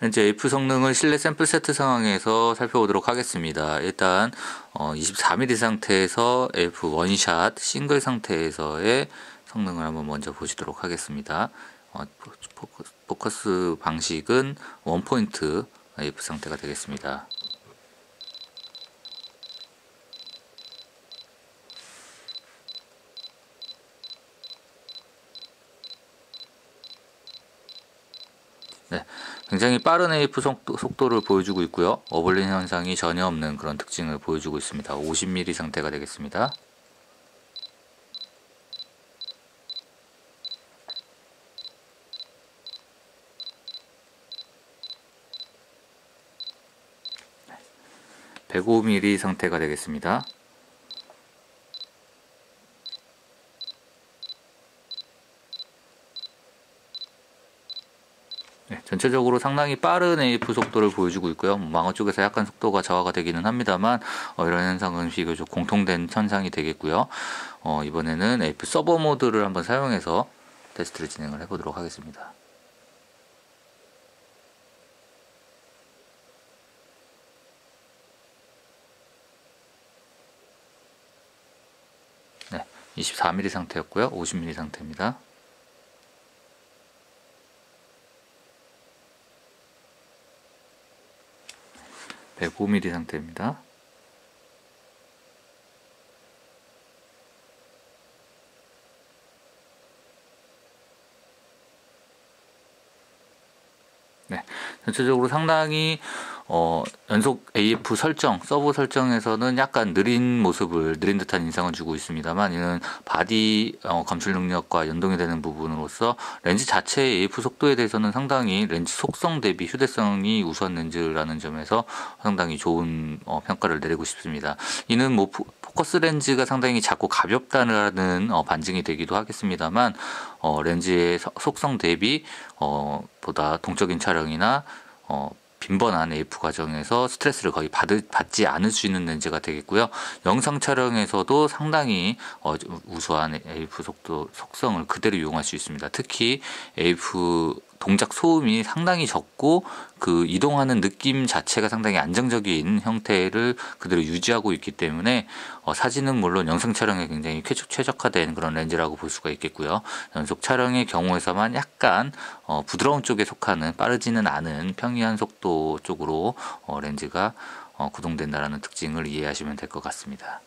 현재 AF 성능을 실내 샘플 세트 상황에서 살펴보도록 하겠습니다. 일단 어, 24mm 상태에서 AF one shot single 상태에서의 성능을 한번 먼저 보시도록 하겠습니다. 어, 포커스, 포커스 방식은 one point AF 상태가 되겠습니다. 네, 굉장히 빠른 AF 속도, 를 보여주고 있고요. 어블린 현상이 전혀 없는 그런 특징을 보여주고 있습니다. 50mm 상태가 되겠습니다. 네, 105mm 상태가 되겠습니다. 네, 전체적으로 상당히 빠른 AF 속도를 보여주고 있고요. 뭐 망어 쪽에서 약간 속도가 저하가 되기는 합니다만 어, 이런 현상은 비교적 공통된 현상이 되겠고요. 어, 이번에는 AF 서버 모드를 한번 사용해서 테스트를 진행을 해보도록 하겠습니다. 네, 24mm 상태였고요. 50mm 상태입니다. 105mm 상태입니다. 네, 전체적으로 상당히 어, 연속 AF 설정, 서보 설정에서는 약간 느린 모습을, 느린 듯한 인상을 주고 있습니다만, 이는 바디 어, 검출 능력과 연동이 되는 부분으로서 렌즈 자체의 AF 속도에 대해서는 상당히 렌즈 속성 대비 휴대성이 우수한 렌즈라는 점에서 상당히 좋은 어, 평가를 내리고 싶습니다. 이는 뭐 포커스 렌즈가 상당히 작고 가볍다는 어, 반증이 되기도 하겠습니다만, 어, 렌즈의 속성 대비 어, 보다 동적인 촬영이나 어, 빈번한 AF 과정에서 스트레스를 거의 받, 받지 않을 수 있는 렌즈가 되겠고요. 영상 촬영에서도 상당히 어, 우수한 AF 속도 속성을 그대로 이용할 수 있습니다. 특히 AF 동작 소음이 상당히 적고 그 이동하는 느낌 자체가 상당히 안정적인 형태를 그대로 유지하고 있기 때문에 어, 사진은 물론 영상 촬영에 굉장히 최적화된 그런 렌즈라고 볼 수가 있겠고요. 연속 촬영의 경우에서만 약간 어, 부드러운 쪽에 속하는 빠르지는 않은 평이한 속도 쪽으로 어, 렌즈가 어, 구동된다는 특징을 이해하시면 될 것 같습니다.